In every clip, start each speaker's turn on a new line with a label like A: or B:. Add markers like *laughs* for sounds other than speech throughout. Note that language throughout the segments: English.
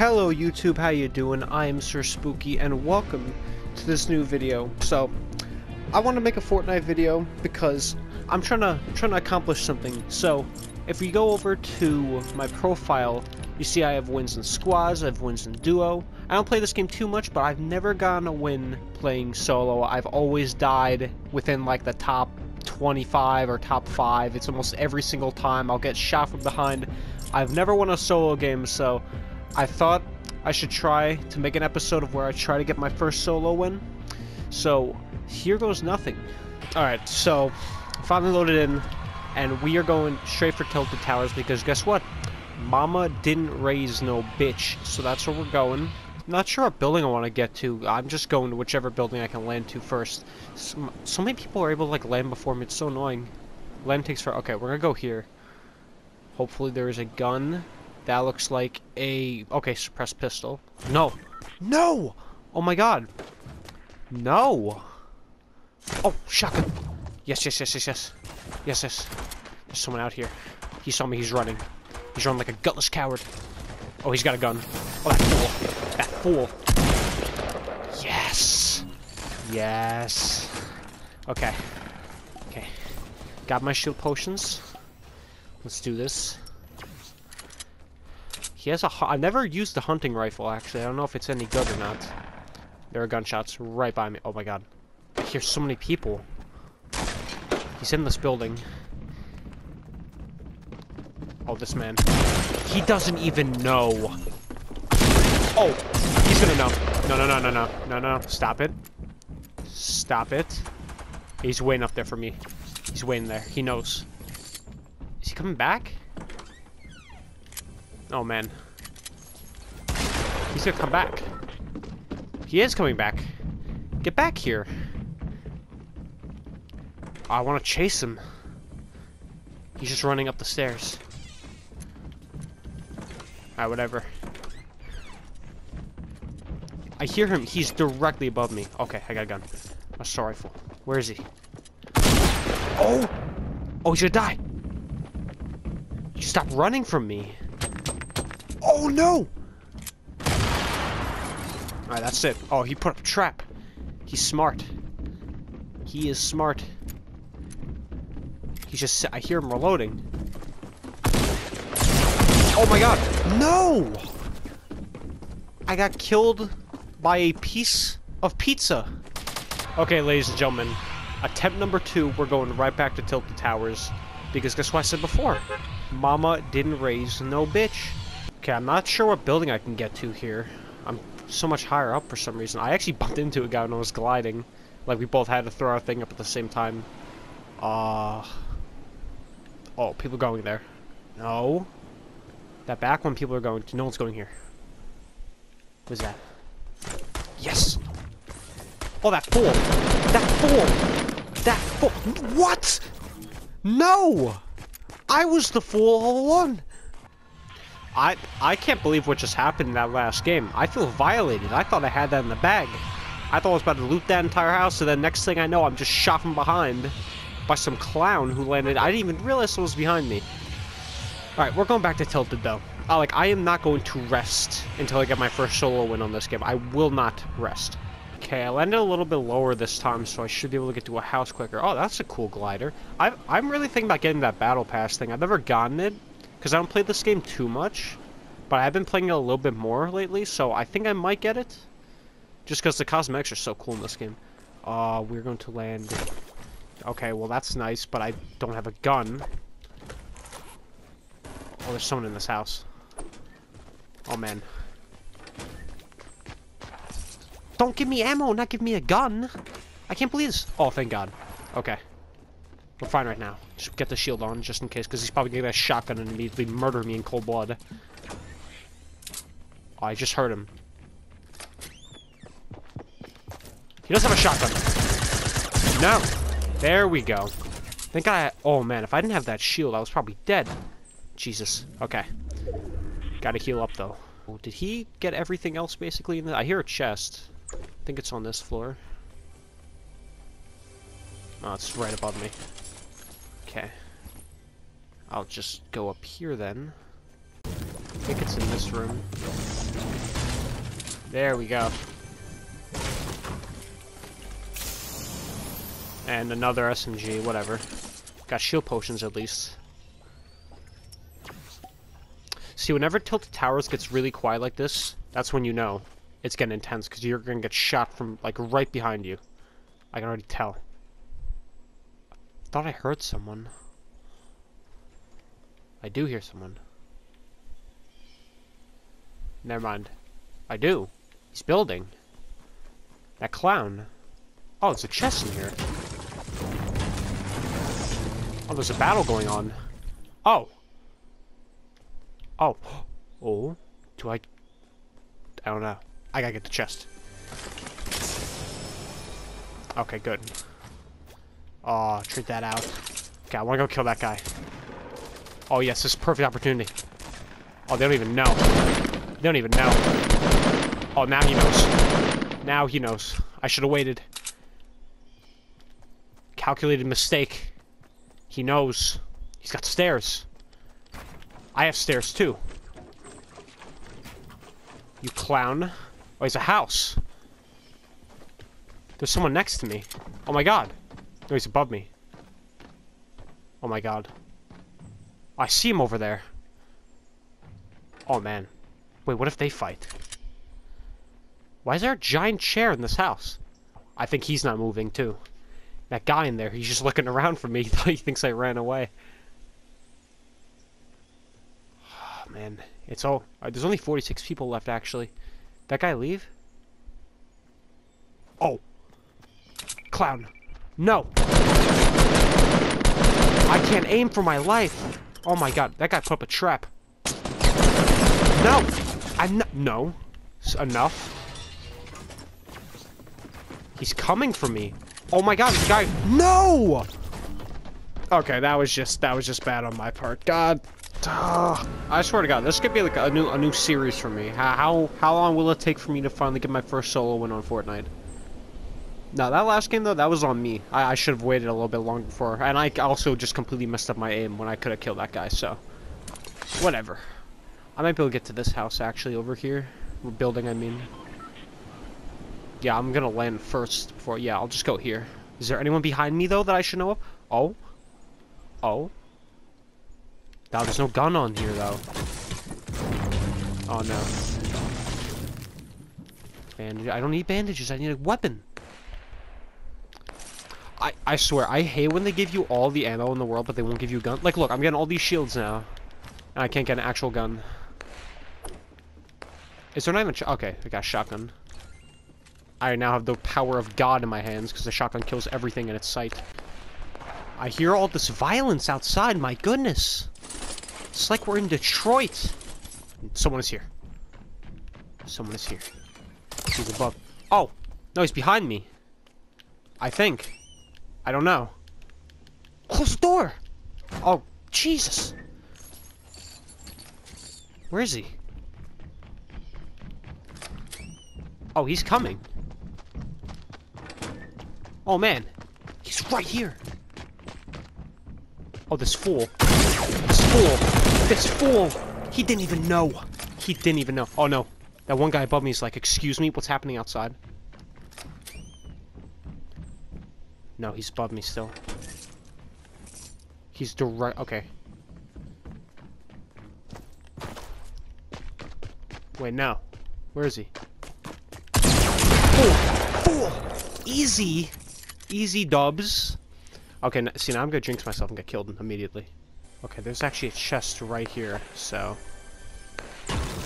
A: Hello YouTube, how you doing? I am Sir Spookii and welcome to this new video. So, I want to make a Fortnite video because I'm trying to trying to accomplish something. So, if you go over to my profile, you see I have wins in squads, I have wins in duo. I don't play this game too much, but I've never gotten a win playing solo. I've always died within like the top 25 or top 5. It's almost every single time. I'll get shot from behind. I've never won a solo game, so I thought I should try to make an episode of where I try to get my first solo win. So, here goes nothing. Alright, so, finally loaded in, and we are going straight for Tilted Towers because guess what? Mama didn't raise no bitch, so that's where we're going. Not sure what building I want to get to. I'm just going to whichever building I can land to first. So, so many people are able to like land before me. It's so annoying. Land takes for. Okay, we're gonna go here. Hopefully there is a gun. That looks like a... Okay, suppressed pistol. No. No! Oh my god. No. Oh, shotgun. Yes, yes, yes, yes, yes. Yes, yes. There's someone out here. He saw me. He's running. He's running like a gutless coward. Oh, he's got a gun. Oh, that fool. That fool. Yes. Yes. Okay. Okay. Got my shield potions. Let's do this. He has a. I've never used the hunting rifle, actually. I don't know if it's any good or not. There are gunshots right by me. Oh my god. I hear so many people. He's in this building. Oh, this man. He doesn't even know. Oh, he's gonna know. No, no, no, no, no. No, no, stop it. Stop it. He's waiting up there for me. He's waiting there. He knows. Is he coming back? Oh, man. He's gonna come back. He is coming back. Get back here. I want to chase him. He's just running up the stairs. Alright, whatever. I hear him. He's directly above me. Okay, I got a gun. Assault rifle. Where is he? Oh! Oh, he's gonna die! You stop running from me. Oh, no! Alright, that's it. Oh, he put up a trap. He's smart. He is smart. He's just... I hear him reloading. Oh my god! No! I got killed by a piece of pizza. Okay, ladies and gentlemen. Attempt number two, we're going right back to Tilted Towers. Because guess what I said before? Mama didn't raise no bitch. Okay, I'm not sure what building I can get to here. I'm so much higher up for some reason. I actually *laughs* bumped into a guy when I was gliding. Like, we both had to throw our thing up at the same time. Uh... Oh, people going there. No. That back one people are going to. No one's going here. What's that? Yes! Oh, that fool! That fool! That fool! What?! No! I was the fool all along! I I can't believe what just happened in that last game. I feel violated. I thought I had that in the bag. I thought I was about to loot that entire house, and then next thing I know, I'm just shot from behind by some clown who landed. I didn't even realize it was behind me. Alright, we're going back to Tilted, though. Uh, like, I am not going to rest until I get my first solo win on this game. I will not rest. Okay, I landed a little bit lower this time, so I should be able to get to a house quicker. Oh, that's a cool glider. i I'm really thinking about getting that Battle Pass thing. I've never gotten it, because I don't play this game too much. But I've been playing it a little bit more lately, so I think I might get it. Just because the cosmetics are so cool in this game. Uh, we're going to land... Okay, well that's nice, but I don't have a gun. Oh, there's someone in this house. Oh, man. Don't give me ammo, not give me a gun. I can't believe this. Oh, thank God. Okay. We're fine right now. Just get the shield on, just in case, because he's probably to get a shotgun and immediately murder me in cold blood. Oh, I just heard him. He does have a shotgun. No. There we go. Think I... Oh, man. If I didn't have that shield, I was probably dead. Jesus. Okay. Gotta heal up, though. Oh, did he get everything else, basically? In the... I hear a chest. I think it's on this floor. Oh, it's right above me. Okay. I'll just go up here, then. I think it's in this room. There we go. And another SMG, whatever. Got shield potions at least. See, whenever Tilted Towers gets really quiet like this, that's when you know it's getting intense, because you're going to get shot from, like, right behind you. I can already tell. Thought I heard someone. I do hear someone. Never mind. I do. He's building. That clown. Oh, there's a chest in here. Oh, there's a battle going on. Oh. Oh. *gasps* Oh. Do I... I don't know. I gotta get the chest. Okay, good. Oh, treat that out. Okay, I wanna go kill that guy. Oh, yes, this is perfect opportunity. Oh, they don't even know. They don't even know. Oh, now he knows. Now he knows. I should have waited. Calculated mistake. He knows. He's got stairs. I have stairs too. You clown. Oh, he's a house. There's someone next to me. Oh my god. No, he's above me. Oh my god. I see him over there. Oh man. Wait, what if they fight? Why is there a giant chair in this house? I think he's not moving too. That guy in there, he's just looking around for me. *laughs* he thinks I ran away. Oh, man, it's all... Uh, there's only 46 people left, actually. That guy leave? Oh. Clown. No. I can't aim for my life. Oh my god, that guy put up a trap. No! I'm No. enough. He's coming for me. Oh my god, this guy- No! Okay, that was just- that was just bad on my part. God. Ugh. *sighs* I swear to God, this could be like a new a new series for me. How, how how long will it take for me to finally get my first solo win on Fortnite? No, that last game though, that was on me. I, I should have waited a little bit longer before, and I also just completely messed up my aim when I could have killed that guy. So, whatever. I might be able to get to this house actually over here, building. I mean. Yeah, I'm gonna land first before. Yeah, I'll just go here. Is there anyone behind me though that I should know of? Oh. Oh. Now there's no gun on here though. Oh no. Bandage. I don't need bandages. I need a weapon. I I swear I hate when they give you all the ammo in the world, but they won't give you a gun. Like, look, I'm getting all these shields now, and I can't get an actual gun. Is there not even? okay, I got a shotgun. I now have the power of God in my hands because the shotgun kills everything in its sight. I hear all this violence outside, my goodness. It's like we're in Detroit. Someone is here. Someone is here. He's above. Oh! No, he's behind me. I think. I don't know. Close the door! Oh, Jesus! Where is he? Oh, he's coming. Oh, man. He's right here. Oh, this fool. This fool. This fool. He didn't even know. He didn't even know. Oh, no. That one guy above me is like, excuse me, what's happening outside? No, he's above me still. He's direct- okay. Wait, no. Where is he? Fool! Fool! Easy! Easy dubs. Okay, see, now I'm gonna jinx myself and get killed immediately. Okay, there's actually a chest right here, so...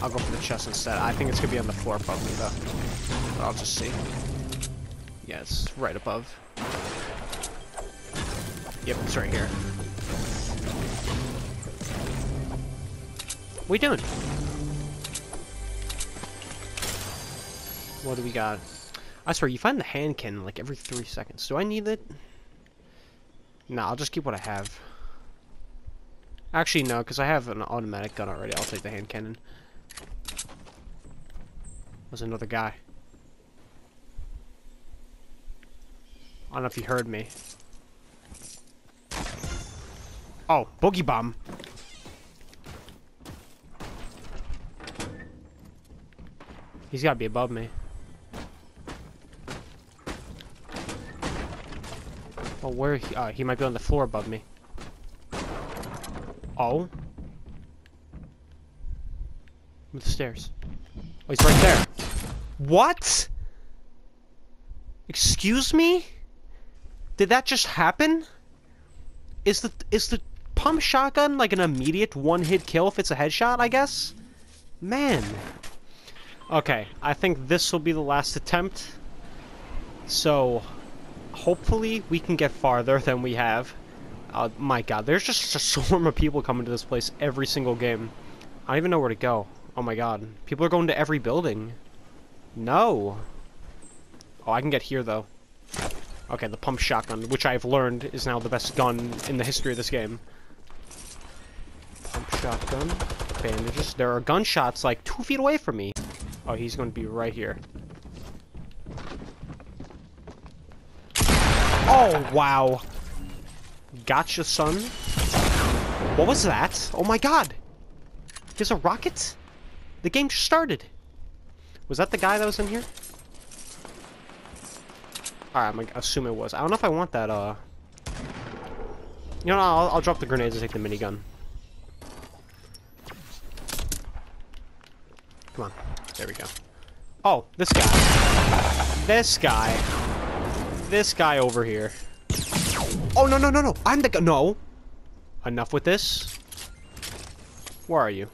A: I'll go for the chest instead. I think it's gonna be on the floor above me, though. But I'll just see. Yeah, it's right above. Yep, it's right here. What we doing? What do we got? I swear, you find the hand cannon like every three seconds. Do I need it? Nah, I'll just keep what I have. Actually, no, because I have an automatic gun already. I'll take the hand cannon. There's another guy. I don't know if he heard me. Oh, boogie bomb. He's gotta be above me. Oh, where? He, uh, he might be on the floor above me. Oh. With the stairs. Oh, he's right there. What? Excuse me? Did that just happen? Is the is the pump shotgun like an immediate one-hit kill if it's a headshot, I guess? Man. Okay, I think this will be the last attempt. So, hopefully we can get farther than we have. Uh, my god, there's just a swarm of people coming to this place every single game. I don't even know where to go. Oh my god. People are going to every building. No. Oh, I can get here, though. Okay, the pump shotgun, which I've learned is now the best gun in the history of this game. Shotgun. Bandages. There are gunshots, like, two feet away from me. Oh, he's to be right here. Oh, wow. Gotcha, son. What was that? Oh my god! There's a rocket? The game just started. Was that the guy that was in here? Alright, I'm gonna assume it was. I don't know if I want that, uh... You know, I'll, I'll drop the grenades and take the minigun. Come on. There we go. Oh, this guy. This guy. This guy over here. Oh, no, no, no, no. I'm the guy. No. Enough with this. Where are you?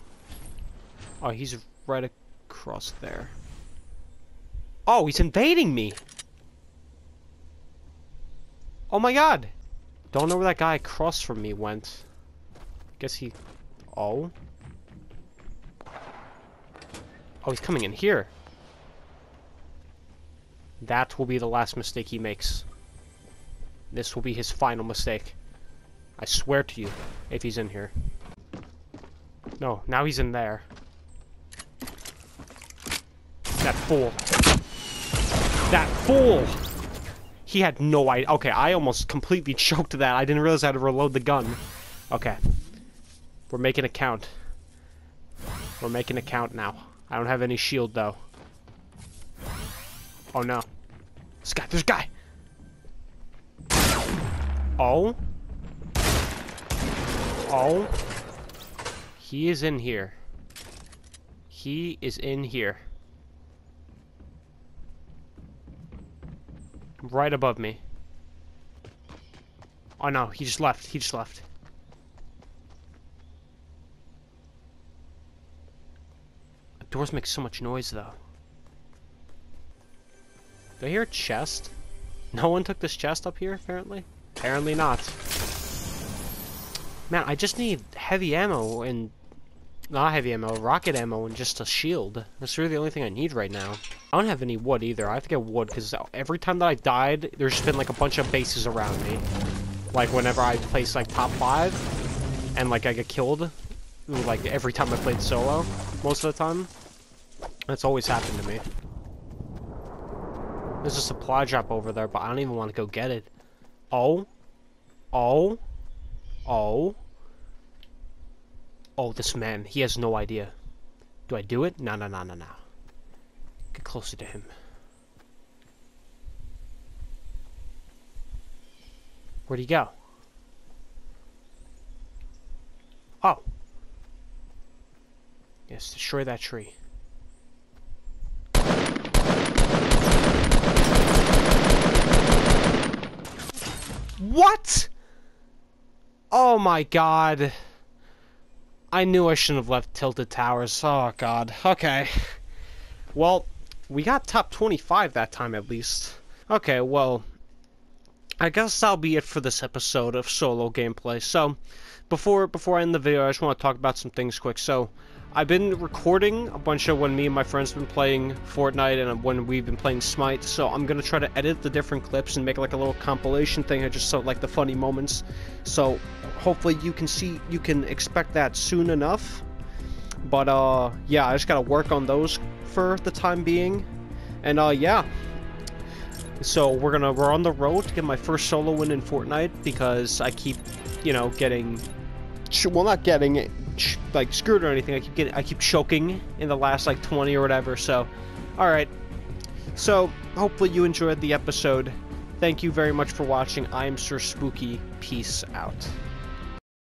A: Oh, he's right across there. Oh, he's invading me. Oh my god. Don't know where that guy across from me went. Guess he... Oh? Oh, he's coming in here. That will be the last mistake he makes. This will be his final mistake. I swear to you, if he's in here. No, now he's in there. That fool. That fool! He had no idea. Okay, I almost completely *laughs* choked that. I didn't realize I had to reload the gun. Okay. We're making a count. We're making a count now. I don't have any shield, though. Oh, no. This guy, there's a guy! Oh? Oh? He is in here. He is in here. Right above me. Oh no, he just left. He just left. Doors make so much noise though. Do I hear a chest? No one took this chest up here, apparently? Apparently not. Man, I just need heavy ammo and... Not heavy ammo, rocket ammo and just a shield. That's really the only thing I need right now. I don't have any wood either. I have to get wood because every time that I died, there's been like a bunch of bases around me. Like whenever I place like top five and like I get killed, like every time I played solo, most of the time. That's always happened to me. There's a supply drop over there, but I don't even want to go get it. Oh? Oh? Oh. Oh, this man. He has no idea. Do I do it? No, no, no, no, no. Get closer to him. Where'd he go? Oh. Yes, destroy that tree. What? Oh my god. I knew I shouldn't have left Tilted Towers. Oh god. Okay. Well, we got top 25 that time at least. Okay, well, I guess that'll be it for this episode of solo gameplay. So, before before I end the video, I just want to talk about some things quick. So, I've been recording a bunch of when me and my friends have been playing Fortnite and when we've been playing Smite, so I'm gonna try to edit the different clips and make like a little compilation thing. I just so like the funny moments. So hopefully you can see, you can expect that soon enough. But uh, yeah, I just gotta work on those for the time being. And uh, yeah. So we're gonna we're on the road to get my first solo win in Fortnite because I keep, you know, getting, well, not getting it like screwed or anything. I keep getting, I keep choking in the last like 20 or whatever. So, all right. So hopefully you enjoyed the episode. Thank you very much for watching. I'm Sir Spookii. Peace out.